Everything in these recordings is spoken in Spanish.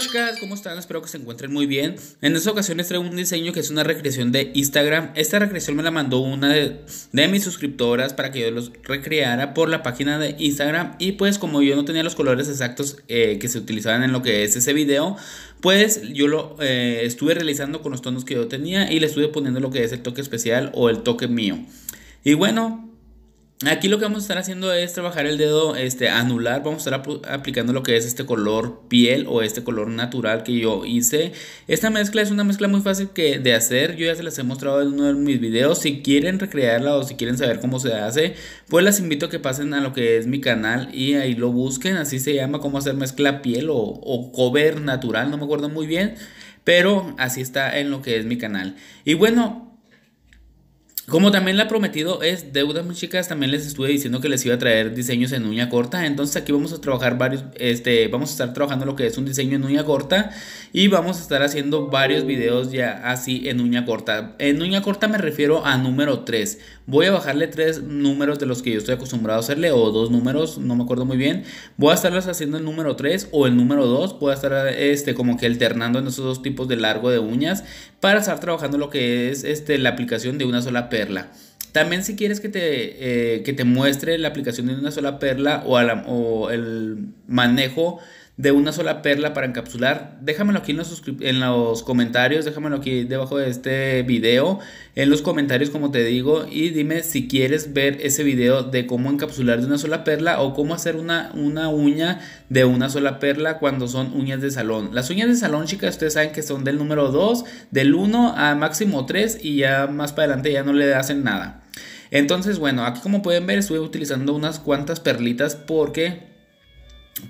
Chicas, ¿cómo están? Espero que se encuentren muy bien. En esta ocasión les traigo un diseño que es una recreación de Instagram. Esta recreación me la mandó una de, mis suscriptoras para que yo los recreara por la página de Instagram. Y pues como yo no tenía los colores exactos eh, que se utilizaban en lo que es ese video, pues yo lo eh, estuve realizando con los tonos que yo tenía y le estuve poniendo lo que es el toque especial o el toque mío. Y bueno, Aquí lo que vamos a estar haciendo es trabajar el dedo este, anular. Vamos a estar aplicando lo que es este color piel o este color natural que yo hice. Esta mezcla es una mezcla muy fácil que, de hacer. Yo ya se las he mostrado en uno de mis videos. Si quieren recrearla o si quieren saber cómo se hace, pues las invito a que pasen a lo que es mi canal y ahí lo busquen. Así se llama cómo hacer mezcla piel o, o cover natural. No me acuerdo muy bien. Pero así está en lo que es mi canal. Y bueno, como también la prometido es deuda, mis chicas, también les estuve diciendo que les iba a traer diseños en uña corta. Entonces aquí vamos a trabajar varios, este, vamos a estar trabajando lo que es un diseño en uña corta y vamos a estar haciendo varios videos ya así en uña corta. En uña corta me refiero a número 3. Voy a bajarle tres números de los que yo estoy acostumbrado a hacerle o dos números, no me acuerdo muy bien. Voy a estarlos haciendo el número 3 o el número 2. Voy a estar este, como que alternando en esos dos tipos de largo de uñas para estar trabajando lo que es este, la aplicación de una sola perla. También si quieres que te, eh, que te muestre la aplicación de una sola perla o, o el manejo de una sola perla para encapsular, déjamelo aquí en los, en los comentarios, déjamelo aquí debajo de este video, en los comentarios como te digo, y dime si quieres ver ese video de cómo encapsular de una sola perla o cómo hacer una, una uña de una sola perla cuando son uñas de salón. Las uñas de salón, chicas, ustedes saben que son del número 2, del 1 a máximo 3 y ya más para adelante ya no le hacen nada. Entonces, bueno, aquí como pueden ver estuve utilizando unas cuantas perlitas porque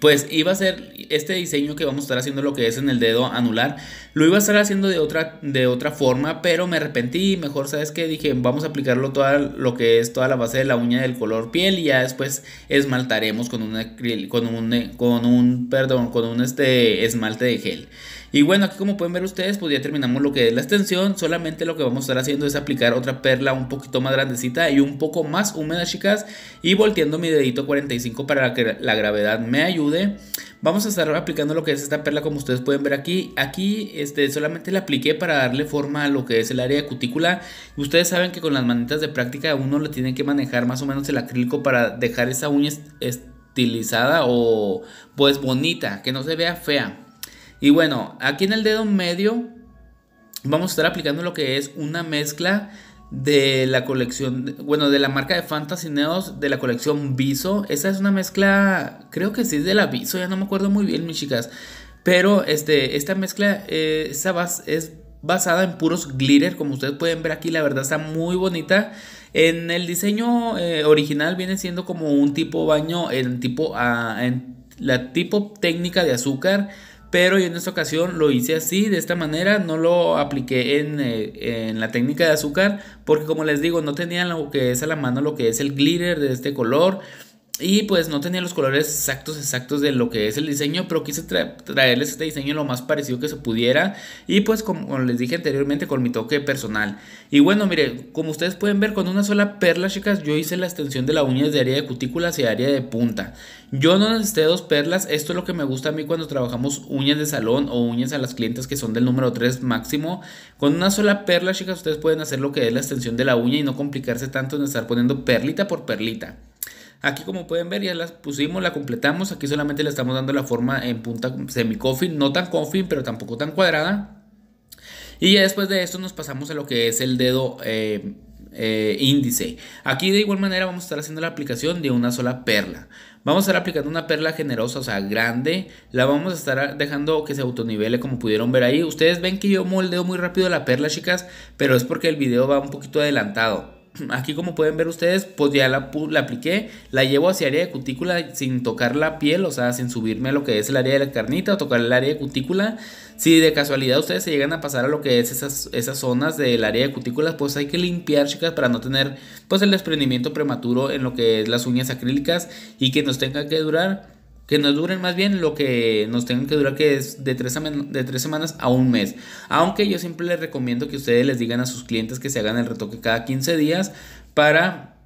pues iba a ser este diseño que vamos a estar haciendo lo que es en el dedo anular. Lo iba a estar haciendo de otra, de otra forma, pero me arrepentí. Mejor, ¿sabes qué? Dije, vamos a aplicarlo toda lo que es toda la base de la uña del color piel y ya después esmaltaremos con, una, con un, con un, perdón, con un este esmalte de gel. Y bueno, aquí como pueden ver ustedes, pues ya terminamos lo que es la extensión. Solamente lo que vamos a estar haciendo es aplicar otra perla un poquito más grandecita y un poco más húmeda, chicas. Y volteando mi dedito 45 para que la gravedad me ayude. Vamos a estar aplicando lo que es esta perla como ustedes pueden ver aquí. Aquí este, solamente la apliqué para darle forma a lo que es el área de cutícula. Ustedes saben que con las manitas de práctica uno le tiene que manejar más o menos el acrílico para dejar esa uña estilizada o pues bonita, que no se vea fea. Y bueno, aquí en el dedo medio vamos a estar aplicando lo que es una mezcla de la colección, bueno, de la marca de Fantasy Neos de la colección Viso. Esa es una mezcla, creo que sí es de la Viso, ya no me acuerdo muy bien, mis chicas. Pero este, esta mezcla eh, es basada en puros glitter, como ustedes pueden ver aquí, la verdad está muy bonita. En el diseño eh, original viene siendo como un tipo baño en tipo, ah, en la tipo técnica de azúcar pero yo en esta ocasión lo hice así, de esta manera, no lo apliqué en, eh, en, la técnica de azúcar, porque como les digo, no tenía lo que es a la mano lo que es el glitter de este color. Y pues no tenía los colores exactos, exactos de lo que es el diseño, pero quise traerles este diseño lo más parecido que se pudiera. Y pues como les dije anteriormente, con mi toque personal. Y bueno, mire, como ustedes pueden ver, con una sola perla, chicas, yo hice la extensión de la uña desde área de cutícula hacia área de punta. Yo no necesité dos perlas, esto es lo que me gusta a mí cuando trabajamos uñas de salón o uñas a las clientes que son del número 3 máximo. Con una sola perla, chicas, ustedes pueden hacer lo que es la extensión de la uña y no complicarse tanto en estar poniendo perlita por perlita. Aquí como pueden ver ya las pusimos, la completamos. Aquí solamente le estamos dando la forma en punta semi-coffin. No tan coffin, pero tampoco tan cuadrada. Y ya después de esto nos pasamos a lo que es el dedo eh, eh, índice. Aquí de igual manera vamos a estar haciendo la aplicación de una sola perla. Vamos a estar aplicando una perla generosa, o sea, grande. La vamos a estar dejando que se autonivele como pudieron ver ahí. Ustedes ven que yo moldeo muy rápido la perla, chicas, pero es porque el video va un poquito adelantado. Aquí como pueden ver ustedes, pues ya la, apliqué, la llevo hacia área de cutícula sin tocar la piel, o sea, sin subirme a lo que es el área de la carnita o tocar el área de cutícula. Si de casualidad ustedes se llegan a pasar a lo que es esas, esas zonas del área de cutícula, pues hay que limpiar, chicas, para no tener pues el desprendimiento prematuro en lo que es las uñas acrílicas y que nos tenga que durar que nos duren más bien lo que nos tengan que durar, que es de tres, de tres semanas a un mes. Aunque yo siempre les recomiendo que ustedes les digan a sus clientes que se hagan el retoque cada 15 días para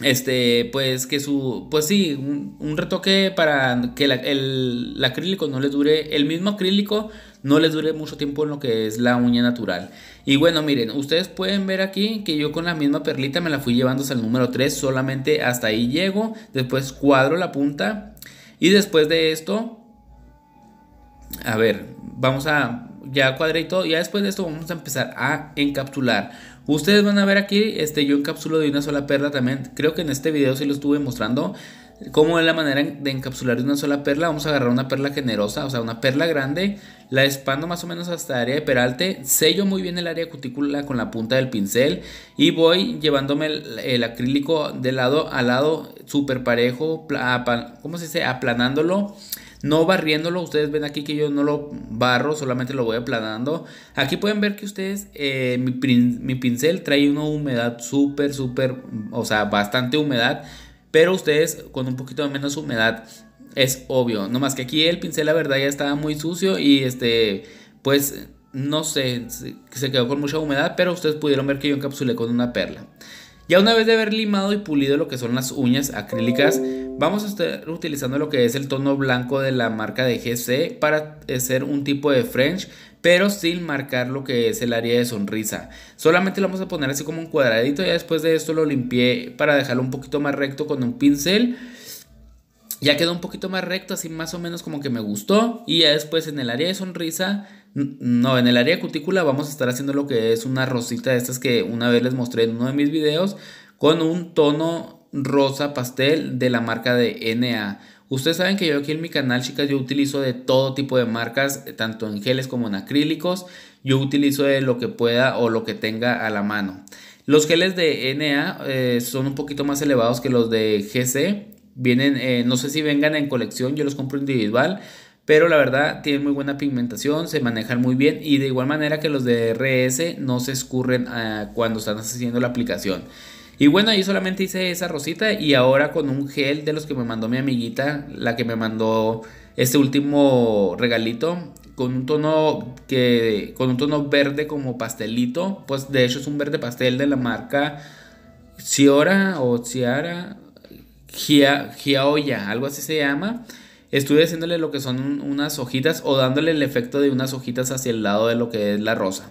este, pues que su, pues sí, un, retoque para que el, acrílico no les dure, el mismo acrílico no les dure mucho tiempo en lo que es la uña natural. Y bueno, miren, ustedes pueden ver aquí que yo con la misma perlita me la fui llevando hasta el número 3, solamente hasta ahí llego, después cuadro la punta y después de esto, a ver, vamos a, ya cuadré y todo, ya después de esto vamos a empezar a encapsular. Ustedes van a ver aquí, este, yo encapsulo de una sola perla también. Creo que en este video sí lo estuve mostrando. Cómo es la manera de encapsular de una sola perla. Vamos a agarrar una perla generosa, o sea, una perla grande. La expando más o menos hasta el área de peralte. Sello muy bien el área cutícula con la punta del pincel. Y voy llevándome el, acrílico de lado a lado, súper parejo. ¿Cómo se dice? Aplanándolo no barriéndolo. Ustedes ven aquí que yo no lo barro, solamente lo voy aplanando. Aquí pueden ver que ustedes, eh, mi, pincel trae una humedad súper, súper, o sea, bastante humedad. Pero ustedes con un poquito menos humedad es obvio. No más que aquí el pincel, la verdad, ya estaba muy sucio y este, pues, no sé, se quedó con mucha humedad. Pero ustedes pudieron ver que yo encapsulé con una perla. Ya una vez de haber limado y pulido lo que son las uñas acrílicas, vamos a estar utilizando lo que es el tono blanco de la marca de GC para hacer un tipo de French, pero sin marcar lo que es el área de sonrisa. Solamente lo vamos a poner así como un cuadradito y después de esto lo limpié para dejarlo un poquito más recto con un pincel. Ya quedó un poquito más recto, así más o menos como que me gustó. Y ya después en el área de sonrisa no, en el área cutícula vamos a estar haciendo lo que es una rosita de estas que una vez les mostré en uno de mis videos con un tono rosa pastel de la marca de NA. Ustedes saben que yo aquí en mi canal, chicas, yo utilizo de todo tipo de marcas, tanto en geles como en acrílicos. Yo utilizo de lo que pueda o lo que tenga a la mano. Los geles de NA eh, son un poquito más elevados que los de GC. Vienen, eh, no sé si vengan en colección, yo los compro individual pero la verdad tienen muy buena pigmentación, se manejan muy bien y de igual manera que los de RS no se escurren ah, cuando están haciendo la aplicación. Y bueno, ahí solamente hice esa rosita y ahora con un gel de los que me mandó mi amiguita, la que me mandó este último regalito con un tono que con un tono verde como pastelito, pues de hecho es un verde pastel de la marca Ciora o Ciara Giaoya, algo así se llama. Estuve haciéndole lo que son unas hojitas o dándole el efecto de unas hojitas hacia el lado de lo que es la rosa.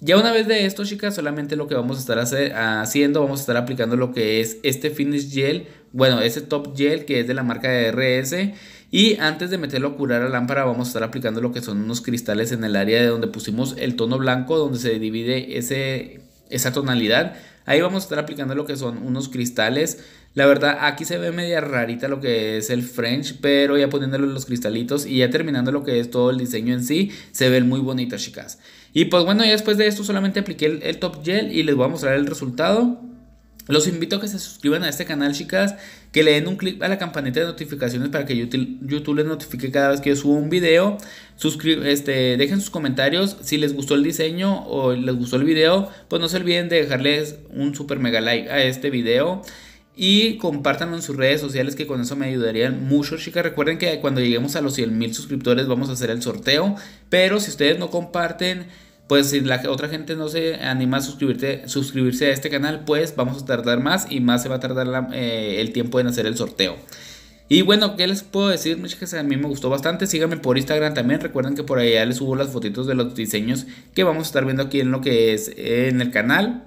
Ya una vez de esto, chicas, solamente lo que vamos a estar haciendo, vamos a estar aplicando lo que es este finish gel, bueno, ese top gel que es de la marca de RS. Y antes de meterlo a curar a lámpara, vamos a estar aplicando lo que son unos cristales en el área de donde pusimos el tono blanco, donde se divide ese, esa tonalidad. Ahí vamos a estar aplicando lo que son unos cristales la verdad, aquí se ve media rarita lo que es el French, pero ya poniéndole los cristalitos y ya terminando lo que es todo el diseño en sí, se ven muy bonitas, chicas. Y pues bueno, ya después de esto solamente apliqué el, top gel y les voy a mostrar el resultado. Los invito a que se suscriban a este canal, chicas, que le den un clic a la campanita de notificaciones para que YouTube, les notifique cada vez que yo subo un video. este, dejen sus comentarios si les gustó el diseño o les gustó el video, pues no se olviden de dejarles un super mega like a este video. Y compártanlo en sus redes sociales que con eso me ayudarían mucho, chicas. Recuerden que cuando lleguemos a los 100 mil suscriptores vamos a hacer el sorteo. Pero si ustedes no comparten, pues si la otra gente no se anima a suscribirse a este canal, pues vamos a tardar más y más se va a tardar eh, el tiempo en hacer el sorteo. Y bueno, ¿qué les puedo decir? Mis chicas, a mí me gustó bastante. Síganme por Instagram también. Recuerden que por allá les subo las fotitos de los diseños que vamos a estar viendo aquí en lo que es en el canal.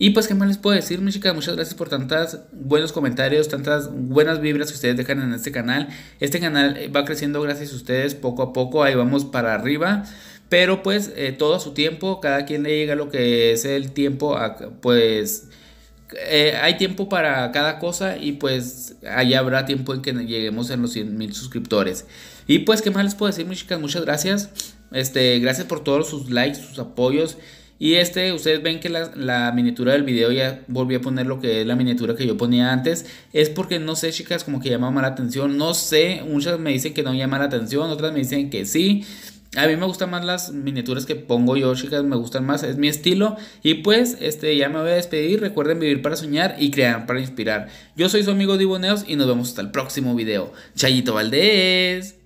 Y pues, ¿qué más les puedo decir, mis chicas? Muchas gracias por tantas buenos comentarios, tantas buenas vibras que ustedes dejan en este canal. Este canal va creciendo gracias a ustedes poco a poco, ahí vamos para arriba. Pero pues eh, todo a su tiempo, cada quien le llega lo que es el tiempo, pues eh, hay tiempo para cada cosa y pues allá habrá tiempo en que lleguemos a los 100 mil suscriptores. Y pues, ¿qué más les puedo decir, mis chicas? Muchas gracias. Este, gracias por todos sus likes, sus apoyos. Y este, ustedes ven que la, miniatura del video ya volví a poner lo que es la miniatura que yo ponía antes. Es porque no sé, chicas, como que llama la atención. No sé, muchas me dicen que no llama la atención, otras me dicen que sí. A mí me gustan más las miniaturas que pongo yo, chicas, me gustan más, es mi estilo. Y pues, este, ya me voy a despedir. Recuerden vivir para soñar y crear para inspirar. Yo soy su amigo Diboneos y nos vemos hasta el próximo video. Chayito Valdés.